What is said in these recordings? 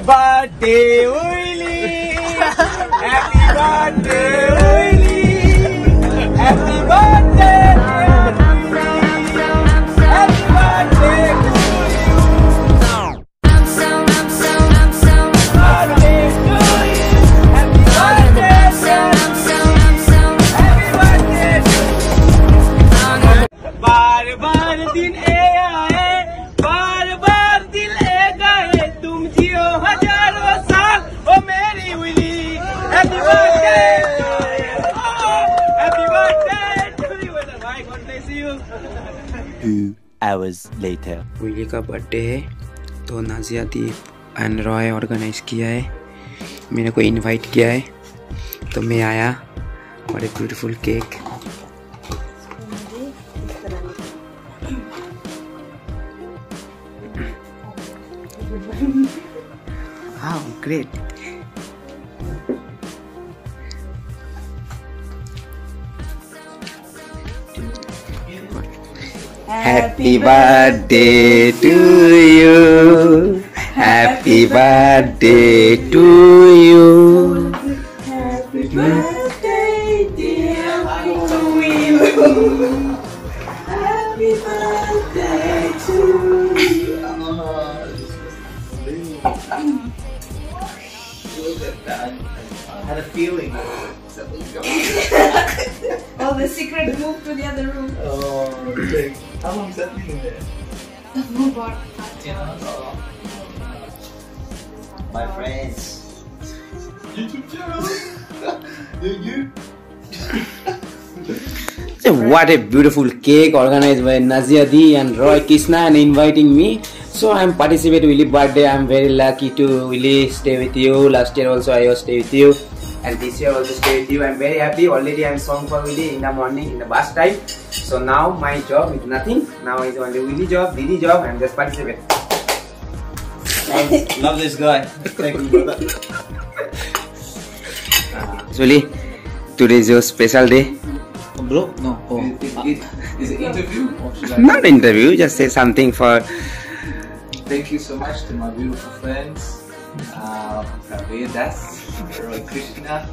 birthday, ui! Hours later. Willy का birthday है तो नाजिया दीप एंड रॉय ऑर्गेनाइज किया है मेरे को इनवाइट किया है तो मैं आया और एक beautiful cake Wow. Happy birthday to you. Happy birthday to you. Happy birthday, dear Will. Happy birthday to you. I had a feeling Oh, the secret moved to the other room. oh like, how long has that been there my friends YouTube channel you So what a beautiful cake organized by Nazia Di and Roy Krishna and inviting me. So I'm participating Willie birthday. I'm very lucky to Willie stay with you. Last year also I was stay with you. And this year also stay with you. I'm very happy. Already I'm song for Willie in the morning in the bus time. So now my job is nothing. Now it's only Willie job, Didi job. I'm just participate. love, love this guy thank you brother So Willie, today is your special day. bro no oh is it interview or should Not interview, just say something for Thank you so much to my beautiful friends, uh, Prabir Das, Roy Krishna,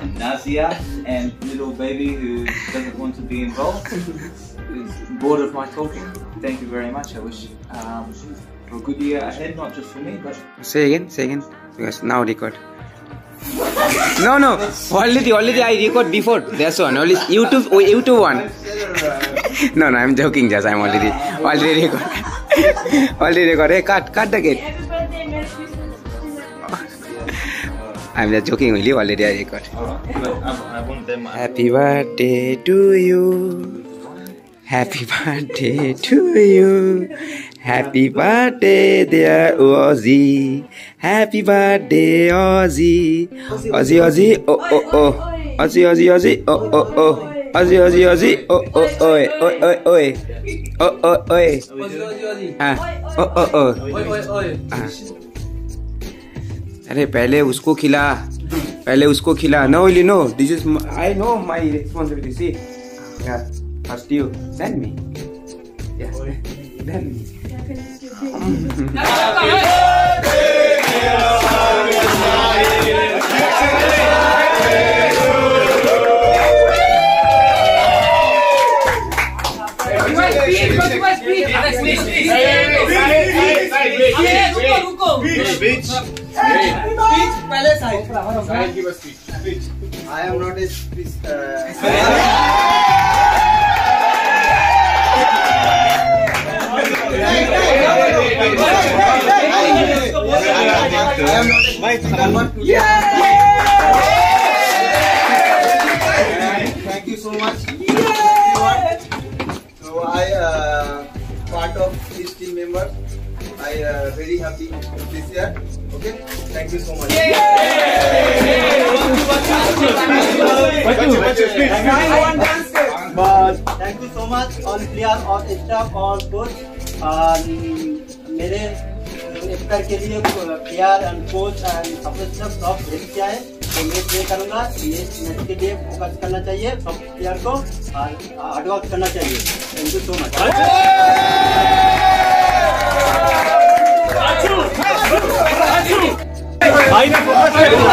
and Nazia, and little baby who doesn't want to be involved, is bored of my talking. Thank you very much. I wish um, for a good year ahead, not just for me, but Say again, say again. Because now record. No, no. Already, already I record before. That's one. Only YouTube, YouTube one. no, no. I'm joking. Just I'm already, already record. already record. Hey, cut, cut the gate. I'm just joking. Only already I record. Happy birthday to you. Happy birthday to you. Happy birthday, dear Ozzy. Happy birthday, Ozzy. Ozzy, Ozzy, oh, oh, oh. Ozzy, Ozzy, Ozzy, oh, oh, oh. Ozzy, Ozzy, Ozzy, oh, oh, oh, oi, oi, oi. Oh, oh, oi. Ah, oh, oh, oh. Ah. अरे पहले उसको खिला पहले उसको खिला no Will no this is I know my responsibility see yeah first you then me yes then me speech पहले I am not a speech I am you so much. But thank you so much all player और staff और coach मेरे इफ्तार के लिए player and coach and अपने सब सब help किया है। तो मैं प्रे करूँगा ये मैच के लिए फोकस करना चाहिए सब प्लेयर को और हार्डवर्क करना चाहिए। थैंक यू सो मच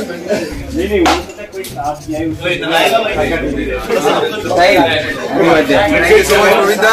मैं चैंपियन कौन है आज का? Thank you so much, Govinda.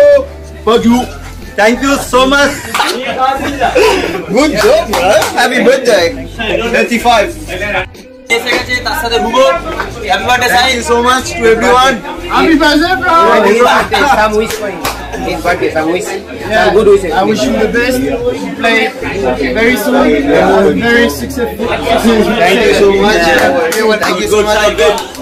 Thank you so much Good job, man. Happy birthday. 35. এসে গেছে তার সাথে Hugo happy birthday Sahil so much to everyone. His birthday, some wish for him. His birthday, some wish. Some good wishes. I wish you the best. Play very soon. Very successful. Thank you so much. Everyone, thank you so Good, much. Sahil, good.